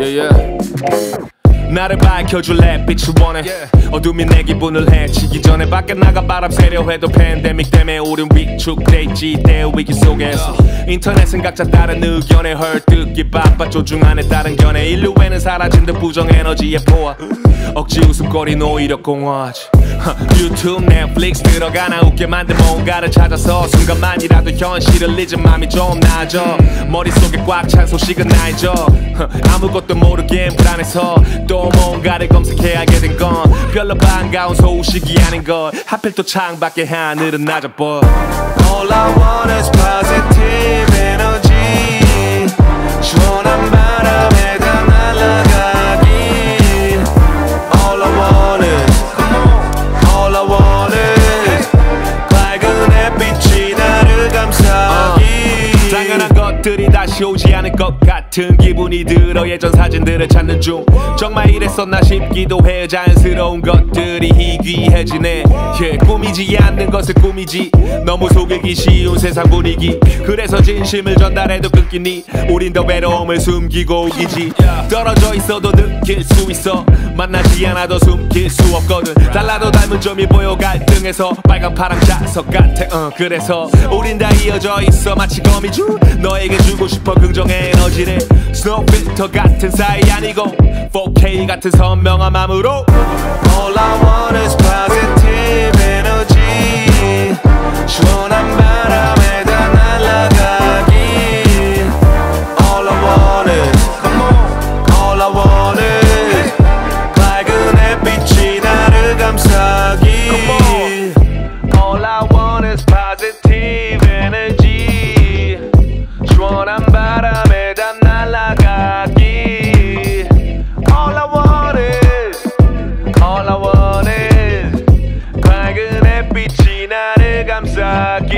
Yeah, yeah. 나를 밝혀줄래 빛을 원해? 어둠이 내 기분을 해치기 전에 밖에 나가 바람 쐬려 해도 팬데믹 때문에 우린 위축돼 있지 대 위기 속에서 인터넷은 각자 다른 의견에 헐뜯기 바빠 조중 안에 다른 견해. 인류애는 사라진 듯 부정 에너지에 포화. 억지 웃음거리는 오히려 공허하지 유튜브 넷플릭스 들어가나 웃게 만든 뭔가를 찾아서 순간만이라도 현실을 잊은 맘이 좀 나아져. 머릿속에 꽉 찬 소식은 나이죠. 아무것도 모르게 불안해서 또 뭔가를 검색해야게 된 건 별로 반가운 소식이 아닌 걸 하필 또 창밖에 하늘은 낮아버. All I want is 것들이 다시 오지 않을 것 같은 기분이 들어 예전 사진들을 찾는 중. 정말 이랬었나 싶기도 해 자연스러운 것들이 희귀해지네. yeah, 꾸미지 않는 것을 꾸미지. 너무 속이기 쉬운 세상 분위기. 그래서 진심을 전달해도 끊기니. 우린 더 외로움을 숨기고 우기지. 떨어져 있어도 느낄 수 있어. 만나지 않아도 숨길 수 없거든. 달라도 닮은 점이 보여 갈등에서. 빨간 파랑 자석 같아 어, 그래서. 우린 다 이어져 있어. 마치 거미줄. 너 에게 주고 싶어 긍정의 에너지를 스노우 필터 같은 사이 아니고 4K 같은 선명한 마음으로 All I want is positive 바람에 다 날아가기 All I want is All I want is 밝은 햇빛이 나를 감싸기